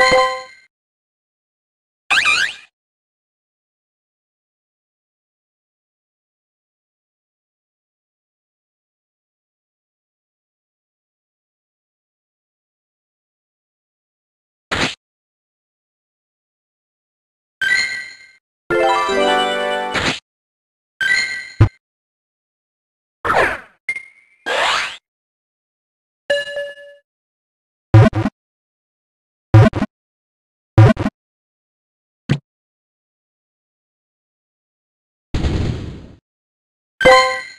you you